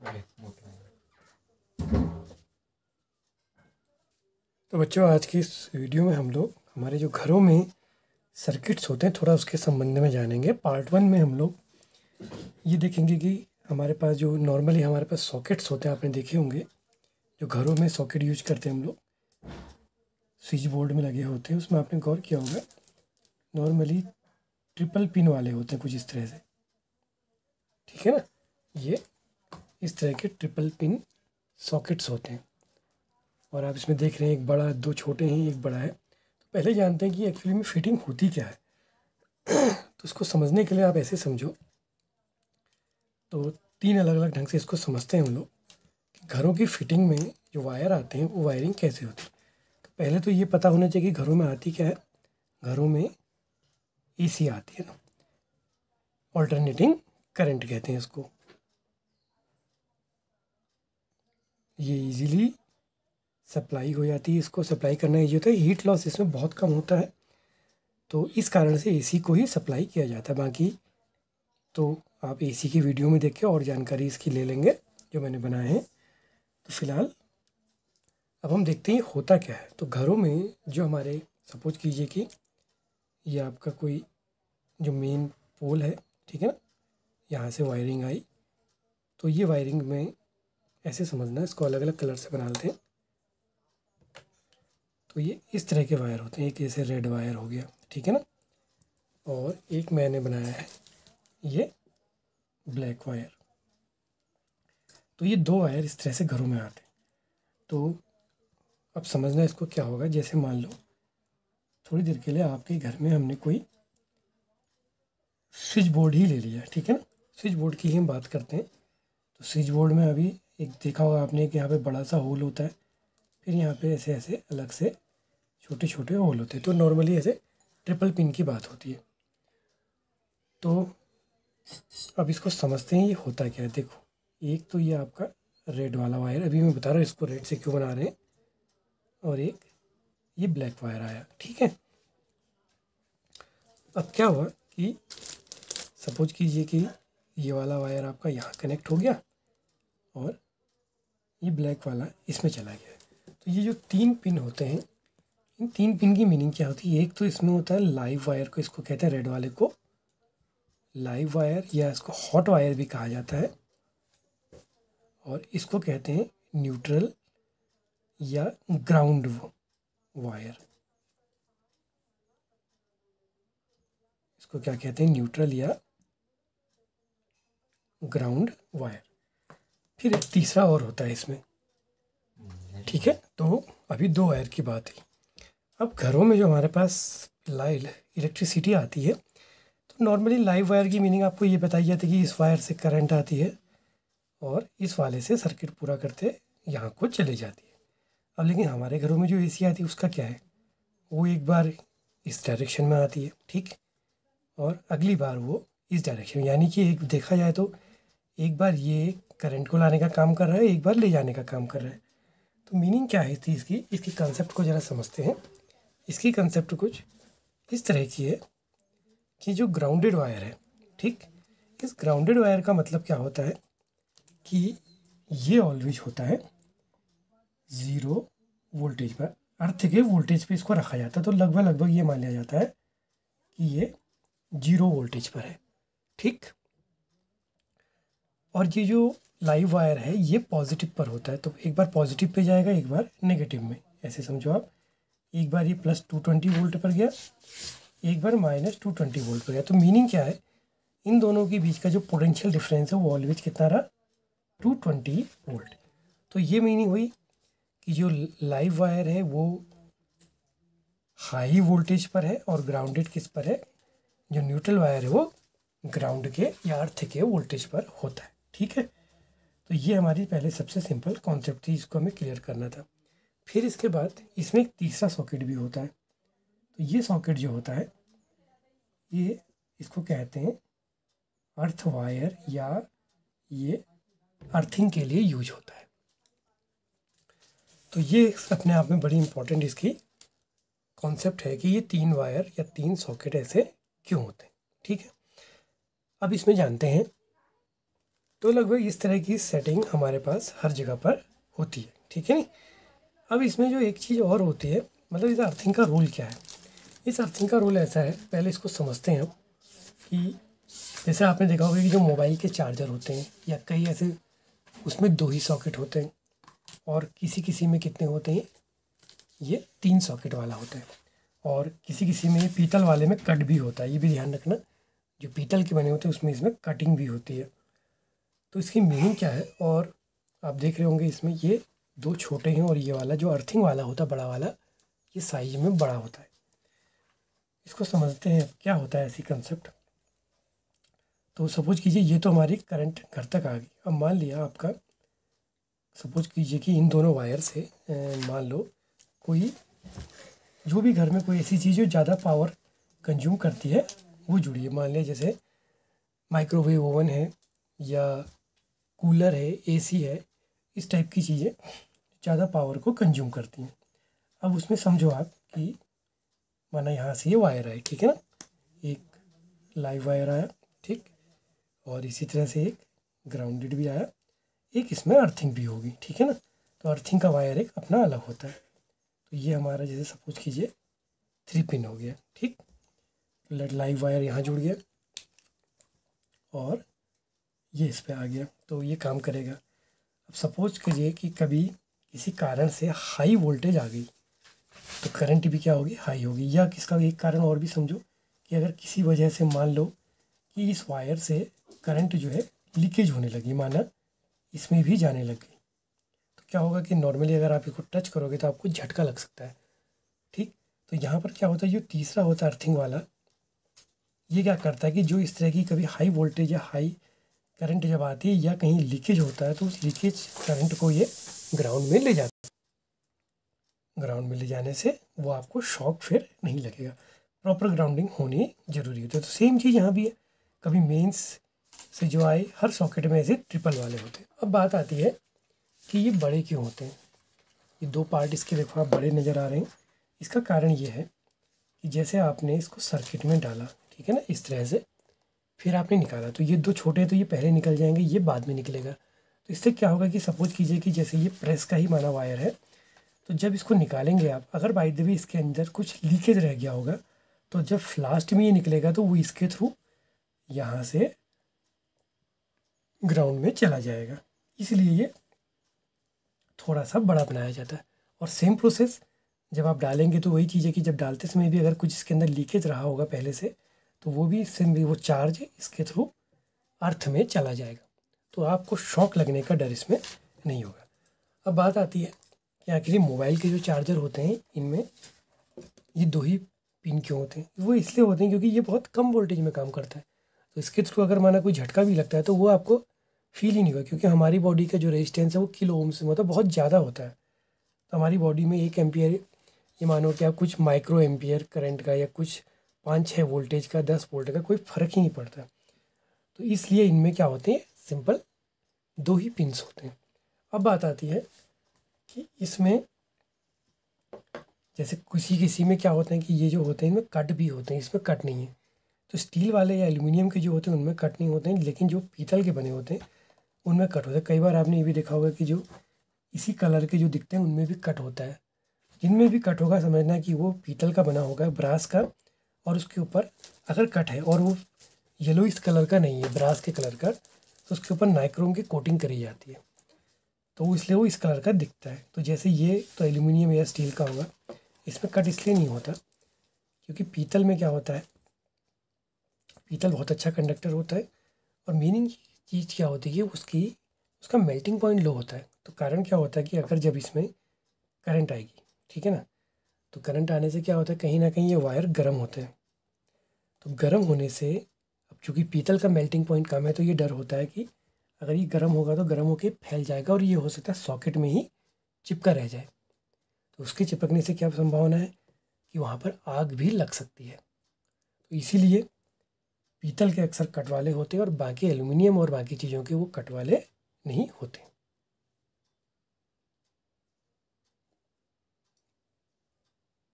तो बच्चों, आज की इस वीडियो में हम लोग हमारे जो घरों में सर्किट्स होते हैं, थोड़ा उसके संबंध में जानेंगे। पार्ट वन में हम लोग ये देखेंगे कि हमारे पास जो नॉर्मली हमारे पास सॉकेट्स होते हैं, आपने देखे होंगे, जो घरों में सॉकेट यूज़ करते हैं हम लोग। स्विच बोर्ड में लगे होते हैं, उसमें आपने गौर किया होगा नॉर्मली ट्रिपल पिन वाले होते हैं कुछ इस तरह से। ठीक है ना? ये इस तरह के ट्रिपल पिन सॉकेट्स होते हैं। और आप इसमें देख रहे हैं एक बड़ा, दो छोटे हैं, एक बड़ा है। तो पहले जानते हैं कि एक्चुअली में फिटिंग होती क्या है। तो उसको समझने के लिए आप ऐसे समझो। तो तीन अलग अलग ढंग से इसको समझते हैं हम लोग कि घरों की फिटिंग में जो वायर आते हैं, वो वायरिंग कैसे होती है। तो पहले तो ये पता होना चाहिए कि घरों में आती क्या है। घरों में एसी आती है ना। ऑल्टरनेटिंग करंट कहते हैं इसको। ये इजीली सप्लाई हो जाती है, इसको सप्लाई करना ईजी होता है। हीट लॉस इसमें बहुत कम होता है। तो इस कारण से एसी को ही सप्लाई किया जाता है। बाकी तो आप एसी की वीडियो में देख के और जानकारी इसकी ले लेंगे, जो मैंने बनाए हैं। तो फ़िलहाल अब हम देखते हैं होता क्या है। तो घरों में जो हमारे सपोज़ कीजिए कि ये आपका कोई जो मेन पोल है, ठीक है ना? यहाँ से वायरिंग आई। तो ये वायरिंग में ऐसे समझना, इसको अलग अलग कलर से बना लेते हैं। तो ये इस तरह के वायर होते हैं, एक जैसे रेड वायर हो गया, ठीक है ना? और एक मैंने बनाया है, ये ब्लैक वायर तो ये दो वायर इस तरह से घरों में आते हैं। तो अब समझना इसको क्या होगा, जैसे मान लो, थोड़ी देर के लिए आपके घर में हमने कोई स्विच बोर्ड ही ले लिया, ठीक है ना? स्विच बोर्ड की ही हम बात करते हैं। तो स्विच बोर्ड में अभी एक देखा होगा आपने कि यहाँ पे बड़ा सा होल होता है। फिर यहाँ पे ऐसे ऐसे अलग से छोटे छोटे होल होते हैं। तो नॉर्मली ऐसे ट्रिपल पिन की बात होती है। तो अब इसको समझते हैं, ये होता क्या है? देखो, एक तो ये आपका रेड वाला वायर अभी मैं बता रहा हूँ इसको रेड से क्यों बना रहे हैं। और एक ये ब्लैक वायर आया, ठीक है? अब क्या हुआ कि सपोज़ कीजिए कि ये वाला वायर आपका यहाँ कनेक्ट हो गया और ये ब्लैक वाला इसमें चला गया तो ये जो तीन पिन होते हैं, इन तीन पिन की मीनिंग क्या होती है? एक तो इसमें होता है लाइव वायर को, इसको कहते हैं रेड वाले को। लाइव वायर या इसको हॉट वायर भी कहा जाता है। और इसको कहते हैं न्यूट्रल या ग्राउंड वायर इसको क्या कहते हैं? न्यूट्रल या ग्राउंड वायर फिर एक तीसरा और होता है इसमें। ठीक है? तो अभी दो वायर की बात है अब घरों में जो हमारे पास लाइट इलेक्ट्रिसिटी आती है तो नॉर्मली लाइव वायर की मीनिंग आपको ये बताई जाती है कि इस वायर से करंट आती है और इस वाले से सर्किट पूरा करते यहाँ को चले जाती है। अब लेकिन हमारे घरों में जो एसी आती है, उसका क्या है? वो एक बार इस डायरेक्शन में आती है, ठीक? और अगली बार वो इस डायरेक्शन में, यानी कि एक देखा जाए तो एक बार ये करंट को लाने का काम कर रहा है, एक बार ले जाने का काम कर रहा है। तो मीनिंग क्या है इस चीज़ की? इसकी कंसेप्ट को ज़रा समझते हैं। इसकी कंसेप्ट कुछ इस तरह की है कि जो ग्राउंडेड वायर है, ठीक? इस ग्राउंडेड वायर का मतलब क्या होता है कि ये ऑलवेज होता है ज़ीरो वोल्टेज पर। अर्थ के वोल्टेज पे इसको रखा जाता है तो लगभग लगभग ये मान लिया जाता है कि ये ज़ीरो वोल्टेज पर है, ठीक? और ये जो लाइव वायर है, ये पॉजिटिव पर होता है तो एक बार पॉजिटिव पे जाएगा, एक बार नेगेटिव में। ऐसे समझो आप। एक बार ये प्लस टू ट्वेंटी वोल्ट पर गया, एक बार माइनस टू ट्वेंटी वोल्ट पर गया। तो मीनिंग क्या है? इन दोनों के बीच का जो पोटेंशियल डिफरेंस है, वो ऑलवेज कितना रहा? टू ट्वेंटी वोल्ट तो ये मीनिंग हुई कि जो लाइव वायर है, वो हाई वोल्टेज पर है और ग्राउंडेड किस पर है? जो न्यूट्रल वायर है, वो ग्राउंड के या अर्थ के वोल्टेज पर होता है। ठीक है? तो ये हमारी पहले सबसे सिंपल कॉन्सेप्ट थी, इसको हमें क्लियर करना था। फिर इसके बाद इसमें एक तीसरा सॉकेट भी होता है। तो ये सॉकेट जो होता है, ये इसको कहते हैं अर्थ वायर या ये अर्थिंग के लिए यूज़ होता है। तो ये अपने आप में बड़ी इंपॉर्टेंट इसकी कॉन्सेप्ट है कि ये तीन वायर या तीन सॉकेट ऐसे क्यों होते हैं, ठीक है? अब इसमें जानते हैं तो लगभग इस तरह की सेटिंग हमारे पास हर जगह पर होती है, ठीक है नहीं अब इसमें जो एक चीज़ और होती है मतलब इस अर्थिंग का रूल क्या है? इस अर्थिंग का रूल ऐसा है, पहले इसको समझते हैं हम, कि जैसे आपने देखा होगा कि जो मोबाइल के चार्जर होते हैं, या कई ऐसे उसमें दो ही सॉकेट होते हैं, और किसी किसी में कितने होते हैं? ये तीन सॉकेट वाला होता है, और किसी किसी में ये पीतल वाले में कट भी होता है, ये भी ध्यान रखना, जो पीतल के बने होते हैं उसमें इसमें कटिंग भी होती है। तो इसकी मीनिंग क्या है? और आप देख रहे होंगे इसमें ये दो छोटे हैं और ये वाला जो अर्थिंग वाला होता है, बड़ा वाला, ये साइज़ में बड़ा होता है। इसको समझते हैं क्या होता है ऐसी कंसेप्ट तो सपोज़ कीजिए ये तो हमारी करंट घर तक आ गई। अब मान लिया आपका सपोज़ कीजिए कि इन दोनों वायर से मान लो, कोई जो भी घर में कोई ऐसी चीज़ जो ज़्यादा पावर कंज्यूम करती है, वो जुड़ी है। मान लिया जैसे माइक्रोवेव ओवन है या कूलर है एसी है, इस टाइप की चीज़ें ज़्यादा पावर को कंज्यूम करती हैं। अब उसमें समझो आप कि माना यहाँ से ये वायर आए, ठीक है ना? एक लाइव वायर आया, ठीक? और इसी तरह से एक ग्राउंडेड भी आया, एक इसमें अर्थिंग भी होगी, ठीक है ना? तो अर्थिंग का वायर एक अपना अलग होता है। तो ये हमारा, जैसे सपोज़ कीजिए थ्री पिन हो गया, ठीक? लाइव वायर यहाँ जुड़ गया। और ये इस पर आ गया तो ये काम करेगा। अब सपोज़ कीजिए कि कभी किसी कारण से हाई वोल्टेज आ गई तो करंट भी क्या होगी? हाई होगी। या किसका एक कारण और भी समझो कि अगर किसी वजह से मान लो कि इस वायर से करंट जो है लीकेज होने लगी, माना इसमें भी जाने लग गई तो क्या होगा कि नॉर्मली अगर आप इसको टच करोगे तो आपको झटका लग सकता है, ठीक? तो यहाँ पर क्या होता है, जो तीसरा होता है अर्थिंग वाला, ये क्या करता है कि जो इस तरह की कभी हाई वोल्टेज या हाई करंट जब आती है या कहीं लीकेज होता है तो उस लीकेज करंट को ये ग्राउंड में ले जाता है। ग्राउंड में ले जाने से वो आपको शॉक फिर नहीं लगेगा। प्रॉपर ग्राउंडिंग होनी ज़रूरी होती है। तो सेम चीज़ यहाँ भी है। कभी मेंस से जो आए, हर सॉकेट में ऐसे ट्रिपल वाले होते हैं। अब बात आती है कि ये बड़े क्यों होते हैं? ये दो पार्ट इसके देखो, आप बड़े नज़र आ रहे हैं। इसका कारण ये है कि जैसे आपने इसको सर्किट में डाला, ठीक है ना, इस तरह से फिर आपने निकाला। तो ये दो छोटे तो ये पहले निकल जाएँगे, ये बाद में निकलेगा। तो इससे क्या होगा कि सपोज़ कीजिए कि जैसे ये प्रेस का ही माना वायर है तो जब इसको निकालेंगे आप, अगर बाई द इसके अंदर कुछ लीकेज रह गया होगा तो जब लास्ट में ये निकलेगा तो वो इसके थ्रू यहाँ से ग्राउंड में चला जाएगा। इसलिए ये थोड़ा सा बड़ा बनाया जाता है। और सेम प्रोसेस जब आप डालेंगे तो वही चीज़ है कि जब डालते समय भी अगर कुछ इसके अंदर लीकेज रहा होगा पहले से तो वो भी सेम भी, वो चार्ज इसके थ्रू अर्थ में चला जाएगा। तो आपको शॉक लगने का डर इसमें नहीं होगा। अब बात आती है कि आखिर मोबाइल के जो चार्जर होते हैं, इनमें ये दो ही पिन क्यों होते हैं? वो इसलिए होते हैं क्योंकि ये बहुत कम वोल्टेज में काम करता है। तो इसके थ्रू अगर माना कोई झटका भी लगता है तो वो आपको फील ही नहीं होगा क्योंकि हमारी बॉडी का जो रेजिस्टेंस है, वो किलो ओम से मतलब बहुत ज़्यादा होता है। तो हमारी बॉडी में एक एम्पियर ये मानो कि आप कुछ माइक्रो एम्पियर करंट का या कुछ पाँच छः वोल्टेज का, दस वोल्ट का कोई फ़र्क ही नहीं पड़ता। तो इसलिए इनमें क्या होते हैं? सिंपल दो ही पिंस होते हैं। अब बात आती है कि इसमें जैसे किसी किसी में क्या होते हैं कि ये जो होते हैं, इनमें कट भी होते हैं, इसमें कट नहीं है। तो स्टील वाले या एल्यूमिनियम के जो होते हैं, उनमें कट नहीं होते हैं, लेकिन जो पीतल के बने होते हैं, उनमें कट होता है। कई बार आपने ये भी देखा होगा कि जो इसी कलर के जो दिखते हैं, उनमें भी कट होता है। जिनमें भी कट होगा, समझना कि वो पीतल का बना होगा ब्रास का और उसके ऊपर अगर कट है और वो येलो इस कलर का नहीं है ब्रास के कलर का तो उसके ऊपर नाइक्रोम की कोटिंग करी जाती है। तो इसलिए वो इस कलर का दिखता है। तो जैसे ये तो एल्यूमिनियम या स्टील का होगा। इसमें कट इसलिए नहीं होता, क्योंकि पीतल में क्या होता है, पीतल बहुत अच्छा कंडक्टर होता है और मीनिंग चीज़ क्या होती है उसकी, उसका मेल्टिंग पॉइंट लो होता है। तो कारण क्या होता है कि अगर जब इसमें करंट आएगी, ठीक है ना? तो करंट आने से क्या होता है, कहीं ना कहीं ये वायर गर्म होते हैं। तो गर्म होने से, अब चूँकि पीतल का मेल्टिंग पॉइंट कम है तो ये डर होता है कि अगर ये गर्म होगा तो गर्म होकर फैल जाएगा और ये हो सकता है सॉकेट में ही चिपका रह जाए। तो उसके चिपकने से क्या संभावना है कि वहाँ पर आग भी लग सकती है। तो इसीलिए पीतल के अक्सर कटवाले होते हैं और बाकी एल्यूमिनियम और बाकी चीज़ों के वो कट वाले नहीं होते।